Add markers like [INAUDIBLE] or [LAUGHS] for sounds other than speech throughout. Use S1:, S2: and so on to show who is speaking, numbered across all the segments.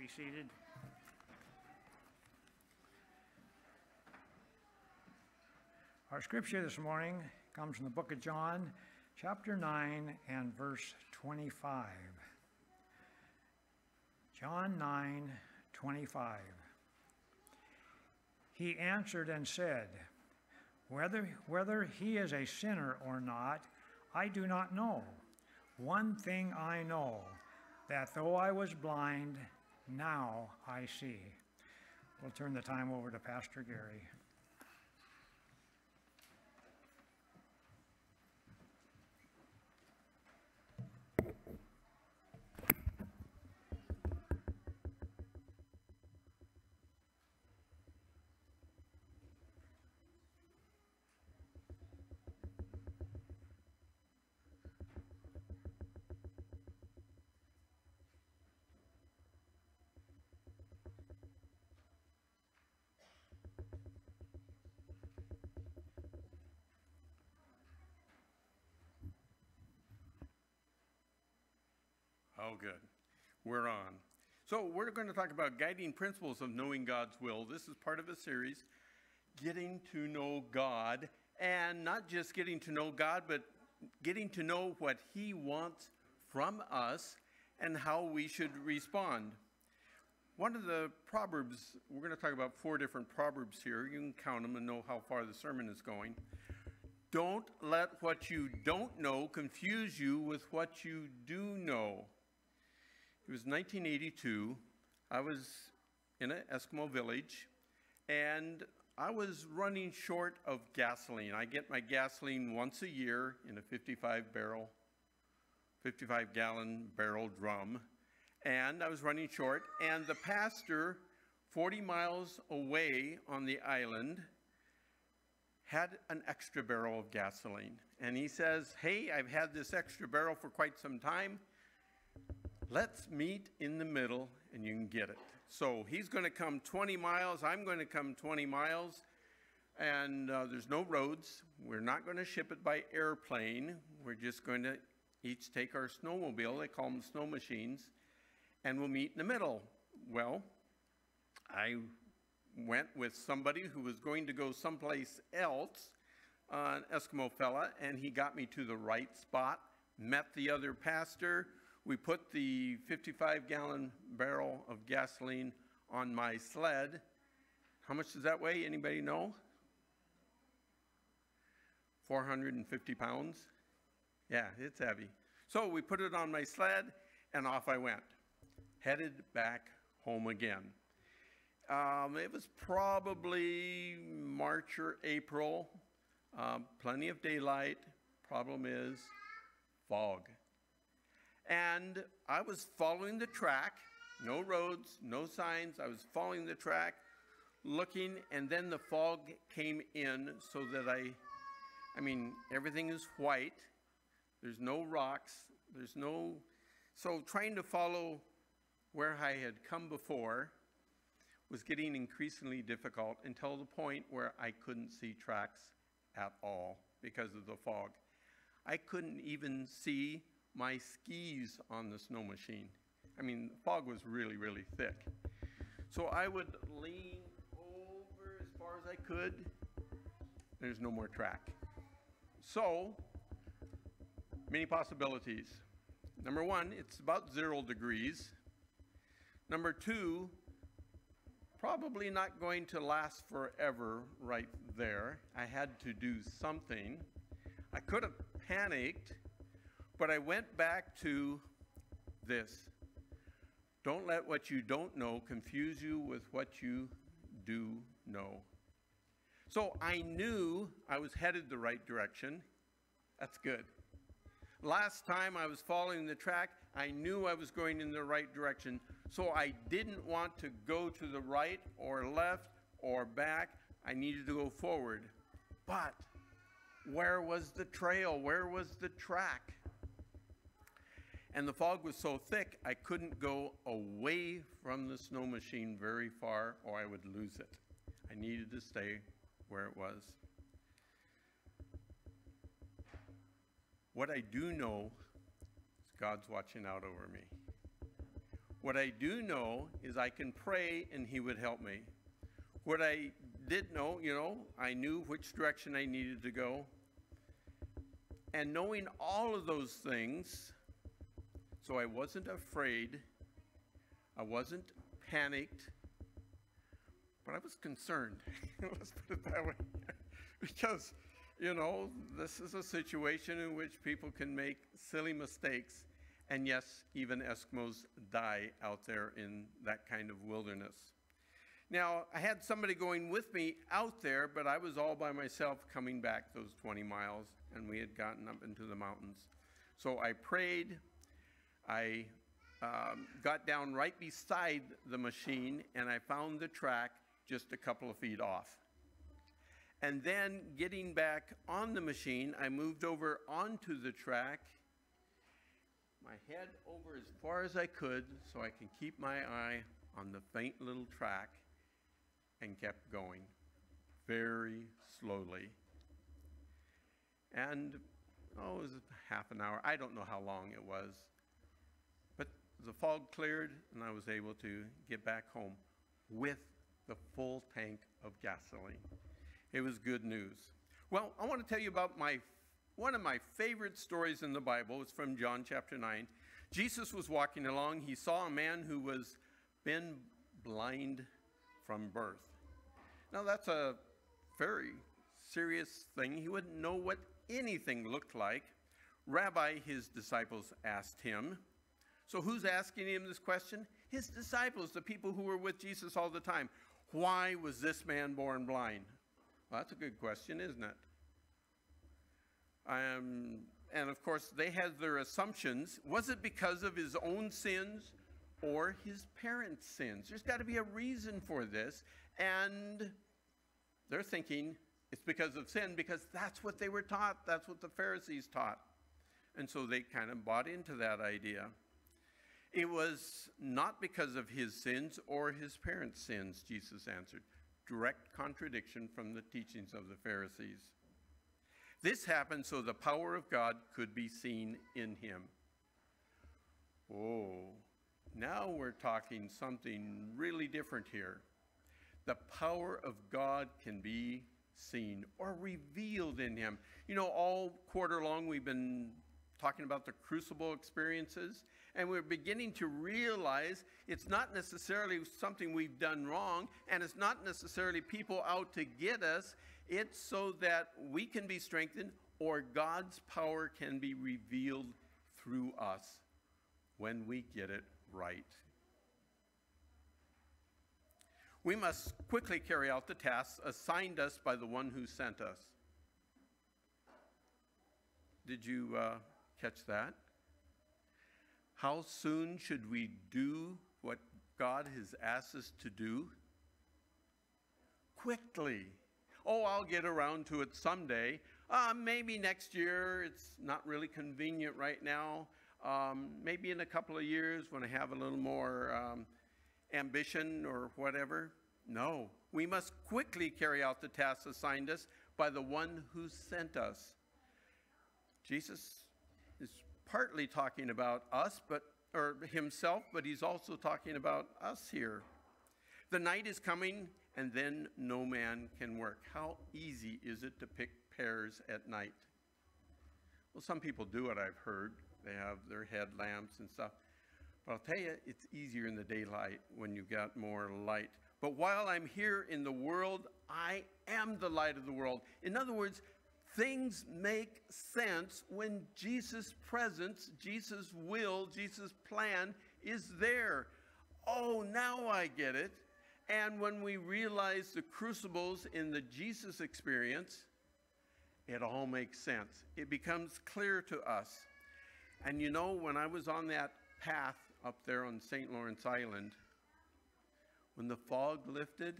S1: be seated. Our scripture this morning comes from the book of John, chapter 9 and verse 25. John 9, 25. He answered and said, whether, whether he is a sinner or not, I do not know. One thing I know, that though I was blind, now I see. We'll turn the time over to Pastor Gary.
S2: Oh, good. We're on. So, we're going to talk about guiding principles of knowing God's will. This is part of a series, Getting to Know God, and not just getting to know God, but getting to know what He wants from us and how we should respond. One of the Proverbs, we're going to talk about four different Proverbs here. You can count them and know how far the sermon is going. Don't let what you don't know confuse you with what you do know. It was 1982. I was in an Eskimo village and I was running short of gasoline. I get my gasoline once a year in a 55 barrel, 55 gallon barrel drum. And I was running short, and the pastor, 40 miles away on the island, had an extra barrel of gasoline. And he says, Hey, I've had this extra barrel for quite some time. Let's meet in the middle and you can get it. So he's going to come 20 miles. I'm going to come 20 miles. And uh, there's no roads. We're not going to ship it by airplane. We're just going to each take our snowmobile. They call them snow machines. And we'll meet in the middle. Well, I went with somebody who was going to go someplace else, uh, an Eskimo fella, and he got me to the right spot, met the other pastor, we put the 55 gallon barrel of gasoline on my sled. How much does that weigh? Anybody know? 450 pounds. Yeah, it's heavy. So we put it on my sled and off I went, headed back home again. Um, it was probably March or April, um, plenty of daylight. Problem is fog. And I was following the track, no roads, no signs. I was following the track, looking, and then the fog came in so that I, I mean, everything is white. There's no rocks. There's no, so trying to follow where I had come before was getting increasingly difficult until the point where I couldn't see tracks at all because of the fog. I couldn't even see my skis on the snow machine. I mean, the fog was really, really thick. So I would lean over as far as I could. There's no more track. So, many possibilities. Number one, it's about zero degrees. Number two, probably not going to last forever right there. I had to do something. I could have panicked but I went back to this. Don't let what you don't know confuse you with what you do know. So I knew I was headed the right direction. That's good. Last time I was following the track, I knew I was going in the right direction. So I didn't want to go to the right or left or back. I needed to go forward. But where was the trail? Where was the track? And the fog was so thick, I couldn't go away from the snow machine very far or I would lose it. I needed to stay where it was. What I do know is God's watching out over me. What I do know is I can pray and He would help me. What I did know, you know, I knew which direction I needed to go. And knowing all of those things, so I wasn't afraid, I wasn't panicked, but I was concerned. [LAUGHS] Let's put it that way. [LAUGHS] because, you know, this is a situation in which people can make silly mistakes. And yes, even Eskimos die out there in that kind of wilderness. Now, I had somebody going with me out there, but I was all by myself coming back those 20 miles, and we had gotten up into the mountains. So I prayed. I um, got down right beside the machine, and I found the track just a couple of feet off. And then getting back on the machine, I moved over onto the track, my head over as far as I could so I can keep my eye on the faint little track and kept going very slowly. And, oh, it was half an hour. I don't know how long it was. The fog cleared and I was able to get back home with the full tank of gasoline. It was good news. Well, I want to tell you about my one of my favorite stories in the Bible. It's from John chapter 9. Jesus was walking along. He saw a man who was been blind from birth. Now, that's a very serious thing. He wouldn't know what anything looked like. Rabbi, his disciples asked him. So, who's asking him this question? His disciples, the people who were with Jesus all the time. Why was this man born blind? Well, that's a good question, isn't it? Um, and of course, they had their assumptions. Was it because of his own sins or his parents' sins? There's got to be a reason for this. And they're thinking it's because of sin, because that's what they were taught. That's what the Pharisees taught. And so they kind of bought into that idea. It was not because of his sins or his parents' sins, Jesus answered. Direct contradiction from the teachings of the Pharisees. This happened so the power of God could be seen in him. Oh, now we're talking something really different here. The power of God can be seen or revealed in him. You know, all quarter long we've been talking about the crucible experiences, and we're beginning to realize it's not necessarily something we've done wrong, and it's not necessarily people out to get us. It's so that we can be strengthened or God's power can be revealed through us when we get it right. We must quickly carry out the tasks assigned us by the one who sent us. Did you uh, catch that? How soon should we do what God has asked us to do? Quickly. Oh, I'll get around to it someday. Uh, maybe next year. It's not really convenient right now. Um, maybe in a couple of years when I have a little more um, ambition or whatever. No, we must quickly carry out the tasks assigned us by the one who sent us. Jesus partly talking about us, but or himself, but he's also talking about us here. The night is coming, and then no man can work. How easy is it to pick pears at night? Well, some people do it, I've heard. They have their headlamps and stuff. But I'll tell you, it's easier in the daylight when you've got more light. But while I'm here in the world, I am the light of the world. In other words, things make sense when Jesus' presence, Jesus' will, Jesus' plan is there. Oh, now I get it. And when we realize the crucibles in the Jesus experience, it all makes sense. It becomes clear to us. And you know, when I was on that path up there on St. Lawrence Island, when the fog lifted,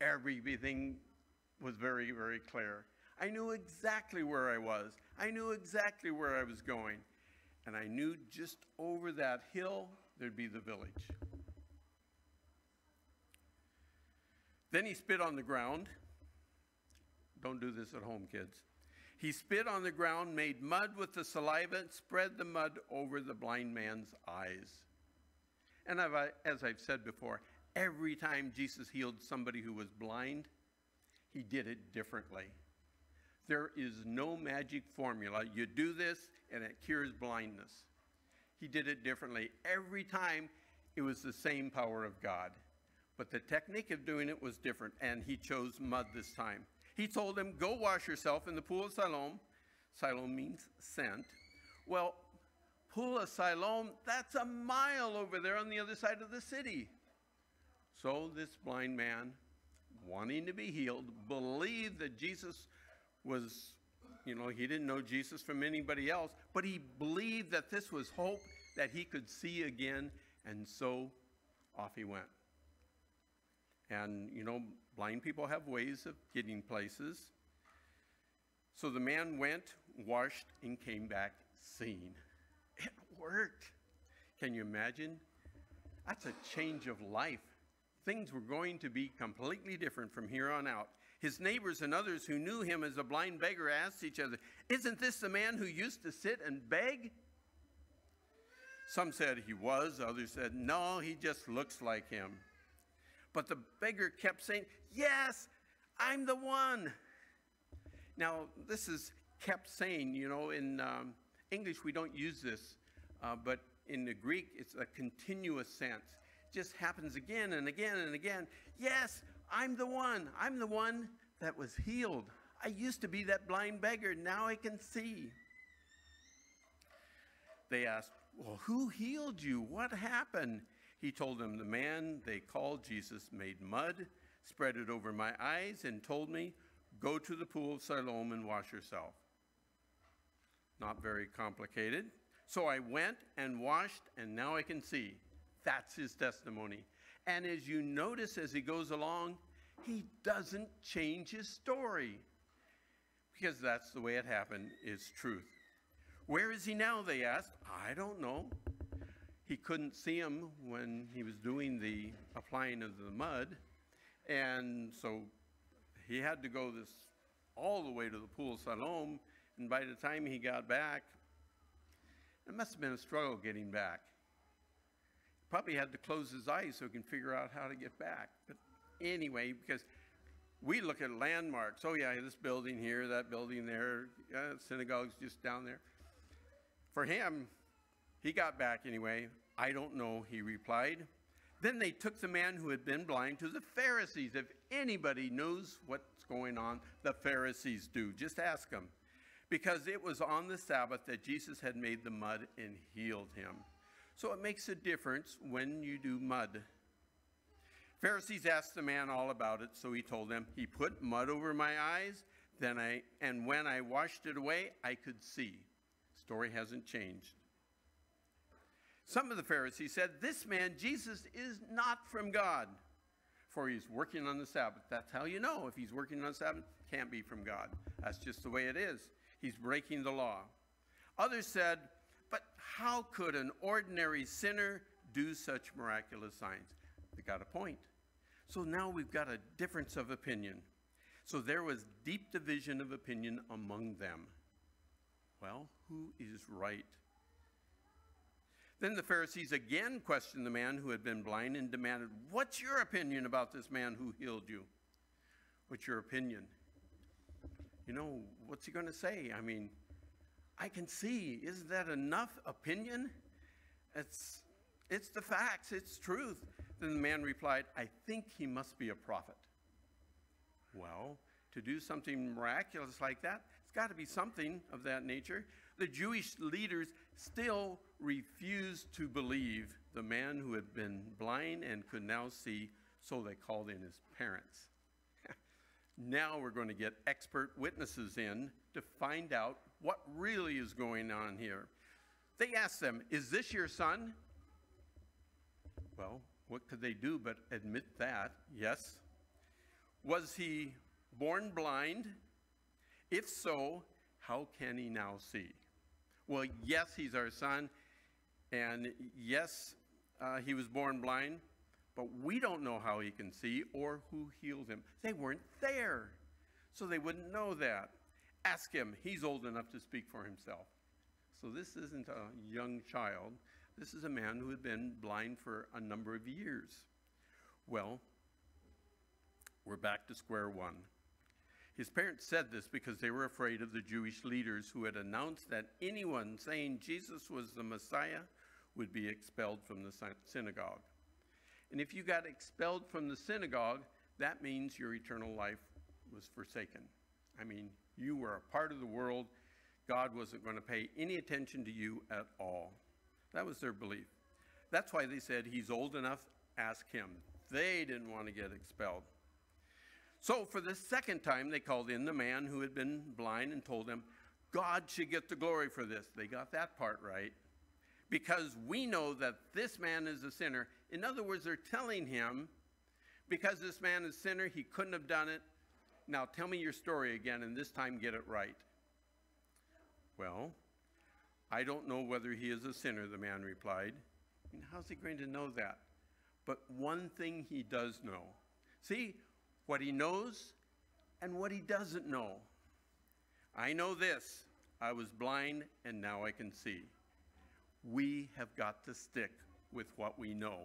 S2: everything was very, very clear. I knew exactly where I was. I knew exactly where I was going. And I knew just over that hill, there'd be the village. Then he spit on the ground. Don't do this at home, kids. He spit on the ground, made mud with the saliva, and spread the mud over the blind man's eyes. And I've, as I've said before, every time Jesus healed somebody who was blind, he did it differently. There is no magic formula. You do this and it cures blindness. He did it differently. Every time it was the same power of God. But the technique of doing it was different, and he chose mud this time. He told him, Go wash yourself in the pool of Siloam. Siloam means sent. Well, pool of Siloam, that's a mile over there on the other side of the city. So this blind man, wanting to be healed, believed that Jesus was, you know, he didn't know Jesus from anybody else, but he believed that this was hope that he could see again, and so off he went. And, you know, blind people have ways of getting places. So the man went, washed, and came back seeing. It worked. Can you imagine? That's a change of life. Things were going to be completely different from here on out. His neighbors and others who knew him as a blind beggar asked each other, Isn't this the man who used to sit and beg? Some said he was, others said, No, he just looks like him. But the beggar kept saying, Yes, I'm the one. Now, this is kept saying, you know, in um, English we don't use this, uh, but in the Greek it's a continuous sense. It just happens again and again and again. Yes, I'm the one. I'm the one that was healed. I used to be that blind beggar. Now I can see. They asked, Well, who healed you? What happened? He told them, The man they called Jesus made mud, spread it over my eyes, and told me, Go to the pool of Siloam and wash yourself. Not very complicated. So I went and washed, and now I can see. That's his testimony. And as you notice as he goes along, he doesn't change his story. Because that's the way it happened, is truth. Where is he now? They asked. I don't know. He couldn't see him when he was doing the applying of the mud. And so he had to go this all the way to the pool of Siloam. And by the time he got back, it must have been a struggle getting back. Probably had to close his eyes so he can figure out how to get back. But anyway, because we look at landmarks. Oh, yeah, this building here, that building there, synagogue's just down there. For him, he got back anyway. I don't know, he replied. Then they took the man who had been blind to the Pharisees. If anybody knows what's going on, the Pharisees do. Just ask them. Because it was on the Sabbath that Jesus had made the mud and healed him. So it makes a difference when you do mud. Pharisees asked the man all about it, so he told them, He put mud over my eyes, then I and when I washed it away, I could see. Story hasn't changed. Some of the Pharisees said, This man, Jesus, is not from God, for he's working on the Sabbath. That's how you know if he's working on the Sabbath, can't be from God. That's just the way it is. He's breaking the law. Others said, But how could an ordinary sinner do such miraculous signs? They got a point. So now we've got a difference of opinion. So there was deep division of opinion among them. Well, who is right? Then the Pharisees again questioned the man who had been blind and demanded, What's your opinion about this man who healed you? What's your opinion? You know, what's he going to say? I mean, I can see. Isn't that enough opinion? It's, it's the facts, it's truth. Then the man replied, I think he must be a prophet. Well, to do something miraculous like that, it's got to be something of that nature. The Jewish leaders still refused to believe the man who had been blind and could now see, so they called in his parents. [LAUGHS] now we're going to get expert witnesses in to find out what really is going on here. They asked them, Is this your son? Well, what could they do but admit that? Yes. Was he born blind? If so, how can he now see? Well, yes, he's our son, and yes, uh, he was born blind, but we don't know how he can see or who healed him. They weren't there, so they wouldn't know that. Ask him. He's old enough to speak for himself. So this isn't a young child. This is a man who had been blind for a number of years. Well, we're back to square one. His parents said this because they were afraid of the Jewish leaders who had announced that anyone saying Jesus was the Messiah would be expelled from the synagogue. And if you got expelled from the synagogue, that means your eternal life was forsaken. I mean, you were a part of the world. God wasn't going to pay any attention to you at all. That was their belief. That's why they said, He's old enough, ask him. They didn't want to get expelled. So, for the second time, they called in the man who had been blind and told him, God should get the glory for this. They got that part right. Because we know that this man is a sinner. In other words, they're telling him, because this man is a sinner, he couldn't have done it. Now tell me your story again, and this time get it right. Well, I don't know whether he is a sinner, the man replied. And how's he going to know that? But one thing he does know. See, what he knows and what he doesn't know. I know this I was blind and now I can see. We have got to stick with what we know.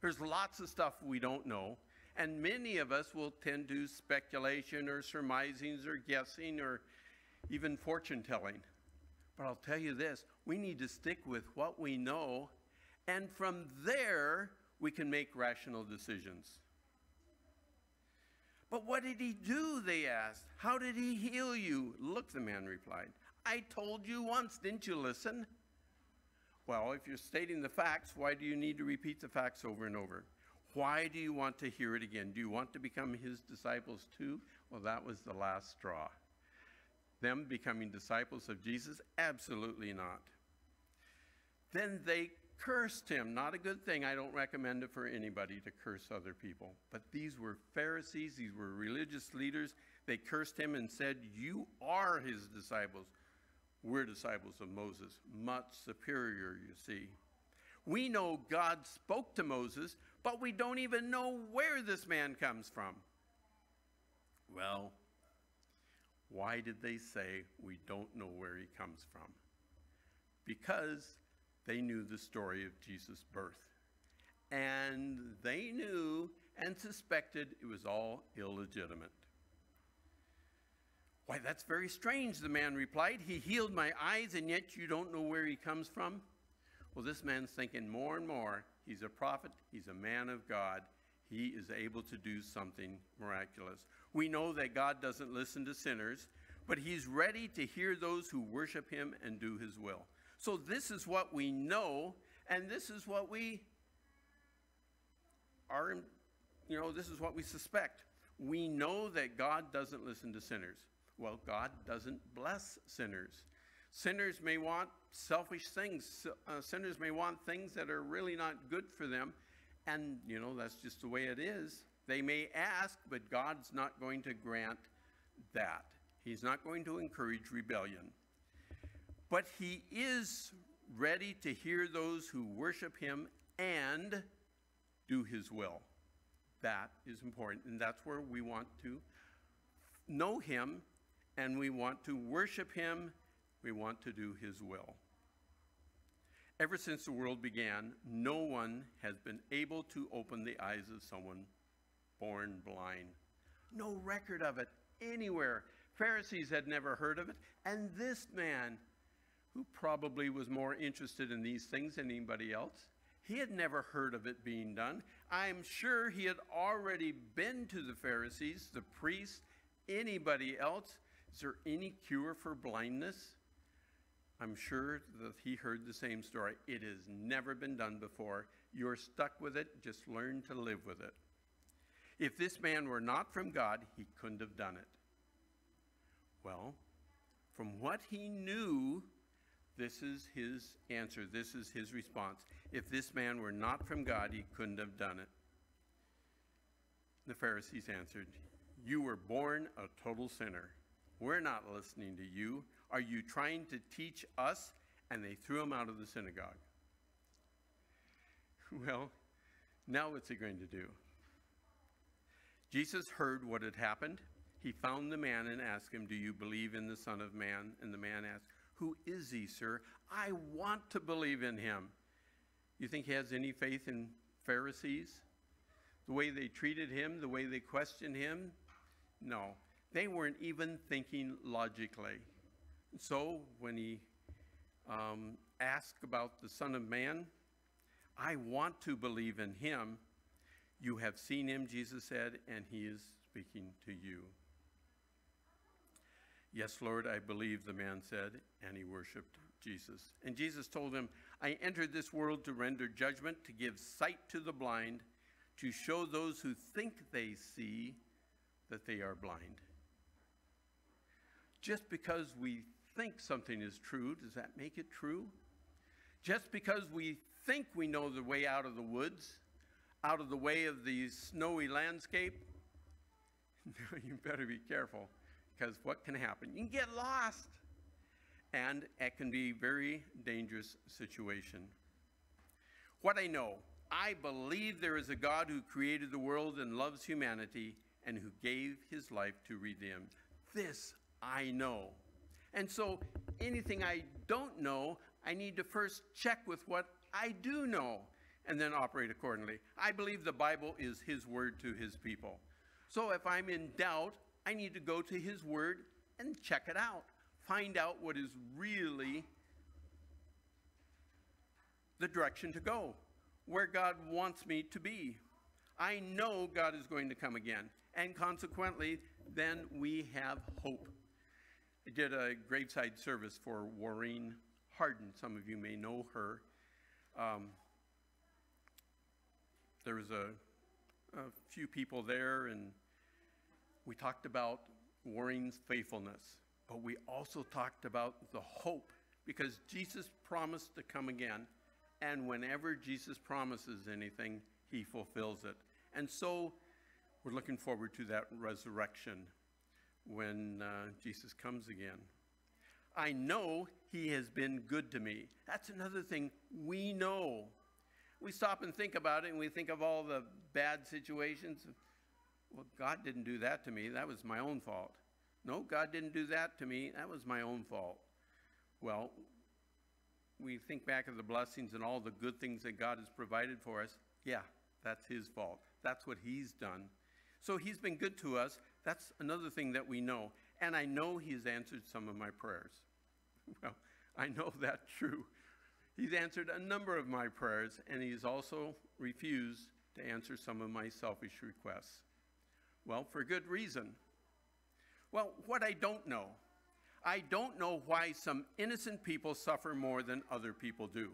S2: There's lots of stuff we don't know, and many of us will tend to speculation or surmisings or guessing or even fortune telling. But I'll tell you this we need to stick with what we know, and from there, we can make rational decisions. But what did he do? They asked. How did he heal you? Look, the man replied. I told you once, didn't you listen? Well, if you're stating the facts, why do you need to repeat the facts over and over? Why do you want to hear it again? Do you want to become his disciples too? Well, that was the last straw. Them becoming disciples of Jesus? Absolutely not. Then they cursed him. Not a good thing. I don't recommend it for anybody to curse other people. But these were Pharisees, these were religious leaders. They cursed him and said, You are his disciples. We're disciples of Moses, much superior, you see. We know God spoke to Moses, but we don't even know where this man comes from. Well, why did they say we don't know where he comes from? Because they knew the story of Jesus' birth. And they knew and suspected it was all illegitimate. Why, that's very strange, the man replied. He healed my eyes, and yet you don't know where he comes from? Well, this man's thinking more and more. He's a prophet, he's a man of God. He is able to do something miraculous. We know that God doesn't listen to sinners, but he's ready to hear those who worship him and do his will. So, this is what we know, and this is what we are, you know, this is what we suspect. We know that God doesn't listen to sinners. Well, God doesn't bless sinners. Sinners may want selfish things. Uh, sinners may want things that are really not good for them. And, you know, that's just the way it is. They may ask, but God's not going to grant that. He's not going to encourage rebellion. But He is ready to hear those who worship Him and do His will. That is important. And that's where we want to know Him and we want to worship Him we want to do His will. Ever since the world began, no one has been able to open the eyes of someone born blind. No record of it anywhere. Pharisees had never heard of it. And this man, who probably was more interested in these things than anybody else, he had never heard of it being done. I'm sure he had already been to the Pharisees, the priests, anybody else. Is there any cure for blindness? I'm sure that he heard the same story. It has never been done before. You're stuck with it. Just learn to live with it. If this man were not from God, he couldn't have done it. Well, from what he knew, this is his answer. This is his response. If this man were not from God, he couldn't have done it. The Pharisees answered, You were born a total sinner. We're not listening to you. Are you trying to teach us? And they threw him out of the synagogue. [LAUGHS] Well, now what's he going to do? Jesus heard what had happened. He found the man and asked him, Do you believe in the Son of Man? And the man asked, Who is he, sir? I want to believe in him. You think he has any faith in Pharisees? The way they treated him, the way they questioned him? No. They weren't even thinking logically. So when he um, asked about the Son of Man, I want to believe in him. You have seen him, Jesus said, and he is speaking to you. Yes, Lord, I believe, the man said, and he worshiped Jesus. And Jesus told him, I entered this world to render judgment, to give sight to the blind, to show those who think they see that they are blind. Just because we think something is true, does that make it true? Just because we think we know the way out of the woods, out of the way of the snowy landscape, [LAUGHS] you better be careful because what can happen? You can get lost and it can be a very dangerous situation. What I know, I believe there is a God who created the world and loves humanity and who gave his life to redeem. This I know. And so anything I don't know, I need to first check with what I do know and then operate accordingly. I believe the Bible is his word to his people. So if I'm in doubt, I need to go to his word and check it out find out what is really the direction to go, where God wants me to be. I know God is going to come again, and consequently, then we have hope. I did a graveside service for Maureen Harden. Some of you may know her. Um, there was a, a few people there, and we talked about Maureen's faithfulness. But we also talked about the hope because Jesus promised to come again. And whenever Jesus promises anything, he fulfills it. And so we're looking forward to that resurrection when uh, Jesus comes again. I know he has been good to me. That's another thing we know. We stop and think about it and we think of all the bad situations. Well, God didn't do that to me. That was my own fault. No, God didn't do that to me. That was my own fault. Well, we think back of the blessings and all the good things that God has provided for us. Yeah, that's His fault. That's what He's done. So He's been good to us. That's another thing that we know. And I know He's answered some of my prayers. [LAUGHS] Well, I know that's true. He's answered a number of my prayers, and He's also refused to answer some of my selfish requests. Well, for good reason. Well, what I don't know, I don't know why some innocent people suffer more than other people do.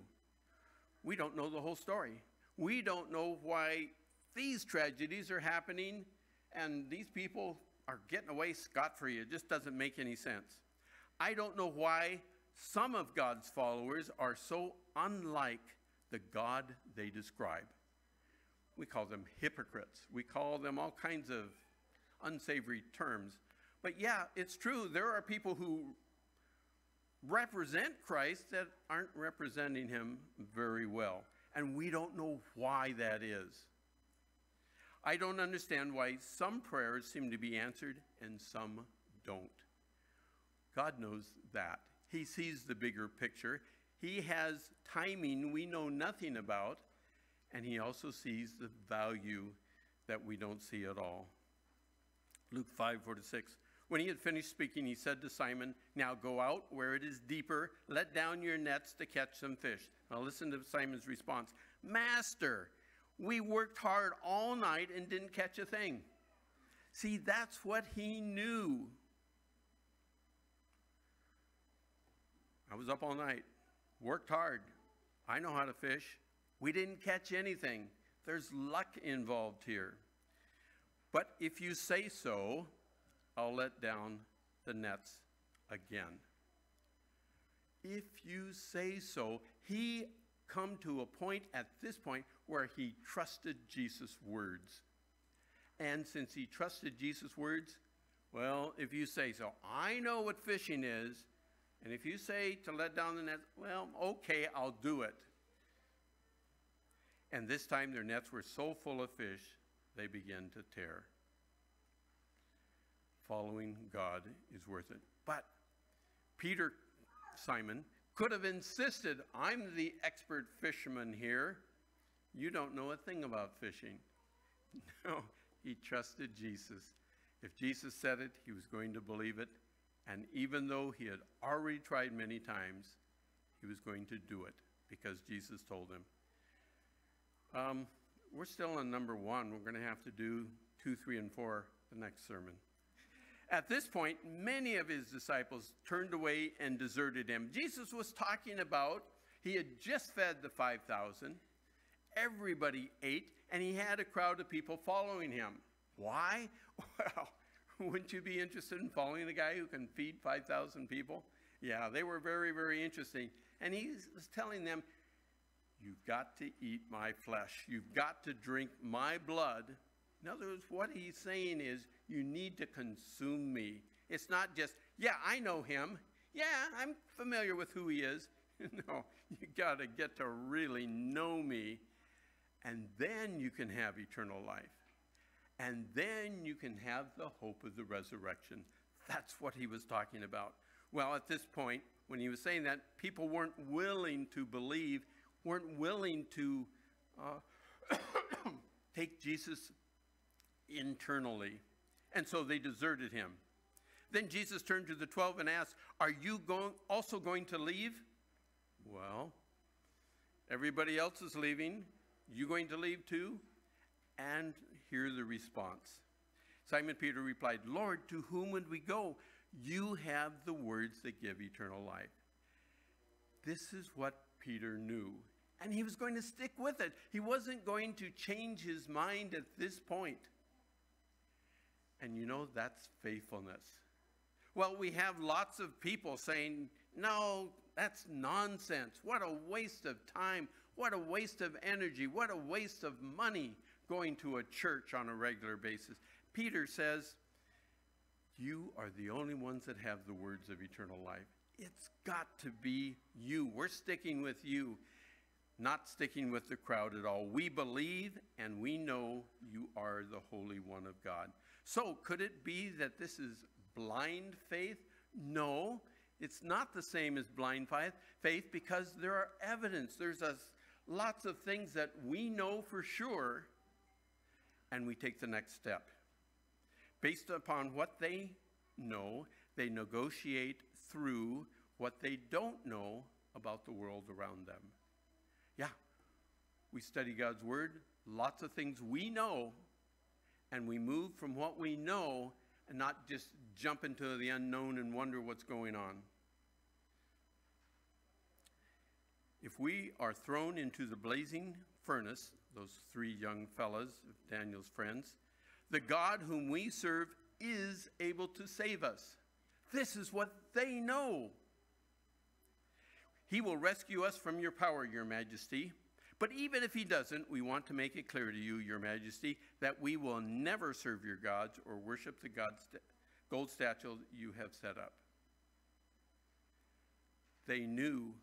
S2: We don't know the whole story. We don't know why these tragedies are happening and these people are getting away scot free. It just doesn't make any sense. I don't know why some of God's followers are so unlike the God they describe. We call them hypocrites. We call them all kinds of unsavory terms. But yeah, it's true. There are people who represent Christ that aren't representing him very well. And we don't know why that is. I don't understand why some prayers seem to be answered and some don't. God knows that. He sees the bigger picture. He has timing we know nothing about, and he also sees the value that we don't see at all. Luke 5 46. When he had finished speaking, he said to Simon, Now go out where it is deeper, let down your nets to catch some fish. Now listen to Simon's response Master, we worked hard all night and didn't catch a thing. See, that's what he knew. I was up all night, worked hard. I know how to fish. We didn't catch anything. There's luck involved here. But if you say so, I'll let down the nets again. If you say so, he come to a point at this point where he trusted Jesus' words. And since he trusted Jesus' words, well, if you say so, I know what fishing is, and if you say to let down the nets, well, okay, I'll do it. And this time their nets were so full of fish, they began to tear following God is worth it. But Peter, Simon, could have insisted, I'm the expert fisherman here. You don't know a thing about fishing. [LAUGHS] No, he trusted Jesus. If Jesus said it, he was going to believe it. And even though he had already tried many times, he was going to do it because Jesus told him. Um, we're still on number one. We're going to have to do two, three, and four the next sermon. At this point, many of his disciples turned away and deserted him. Jesus was talking about, he had just fed the 5,000. Everybody ate, and he had a crowd of people following him. Why? [LAUGHS] Well, wouldn't you be interested in following the guy who can feed 5,000 people? Yeah, they were very, very interesting. And he was telling them, You've got to eat my flesh. You've got to drink my blood. In other words, what he's saying is, you need to consume me. It's not just, yeah, I know him. Yeah, I'm familiar with who he is. [LAUGHS] no, you got to get to really know me, and then you can have eternal life. And then you can have the hope of the resurrection. That's what he was talking about. Well, at this point, when he was saying that, people weren't willing to believe, weren't willing to uh, [COUGHS] take Jesus internally. And so they deserted him. Then Jesus turned to the 12 and asked, Are you going, also going to leave? Well, everybody else is leaving. You going to leave too? And hear the response. Simon Peter replied, Lord, to whom would we go? You have the words that give eternal life. This is what Peter knew. And he was going to stick with it. He wasn't going to change his mind at this point. And you know, that's faithfulness. Well, we have lots of people saying, no, that's nonsense. What a waste of time. What a waste of energy. What a waste of money going to a church on a regular basis. Peter says, You are the only ones that have the words of eternal life. It's got to be you. We're sticking with you, not sticking with the crowd at all. We believe and we know you are the Holy One of God. So, could it be that this is blind faith? No, it's not the same as blind faith because there are evidence. There's a, lots of things that we know for sure and we take the next step. Based upon what they know, they negotiate through what they don't know about the world around them. Yeah, we study God's Word, lots of things we know, and we move from what we know and not just jump into the unknown and wonder what's going on. If we are thrown into the blazing furnace, those three young fellas, Daniel's friends, the God whom we serve is able to save us. This is what they know. He will rescue us from your power, your majesty. But even if he doesn't, we want to make it clear to you, your majesty, that we will never serve your gods or worship the st- gold statue you have set up. They knew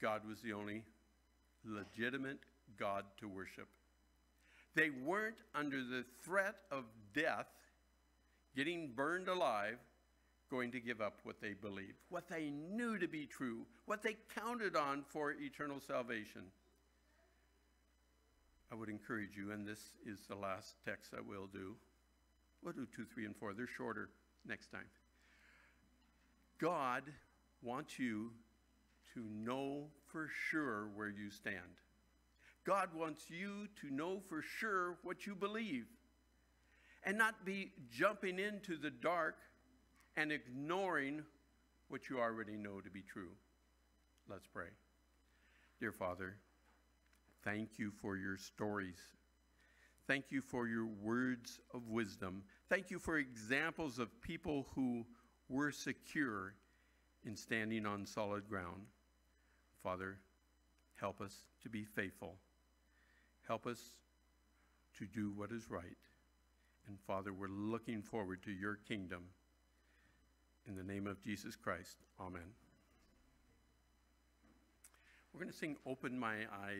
S2: God was the only legitimate God to worship. They weren't under the threat of death, getting burned alive, going to give up what they believed, what they knew to be true, what they counted on for eternal salvation. I would encourage you, and this is the last text that we'll do. We'll do two, three, and four. They're shorter next time. God wants you to know for sure where you stand. God wants you to know for sure what you believe and not be jumping into the dark and ignoring what you already know to be true. Let's pray. Dear Father, thank you for your stories. Thank you for your words of wisdom. Thank you for examples of people who were secure in standing on solid ground. Father, help us to be faithful. Help us to do what is right. And Father, we're looking forward to your kingdom. In the name of Jesus Christ, amen. We're going to sing Open My Eyes.